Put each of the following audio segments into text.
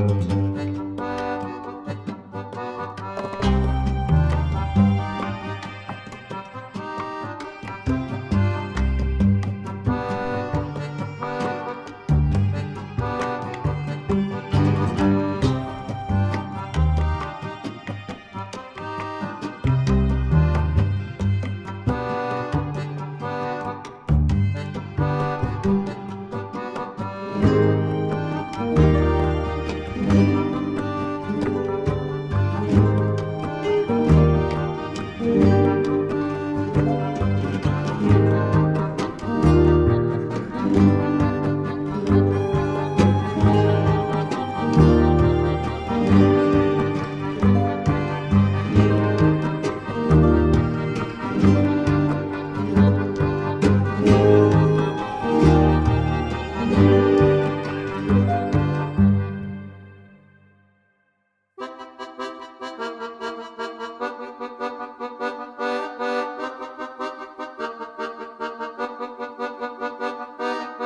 you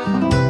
Música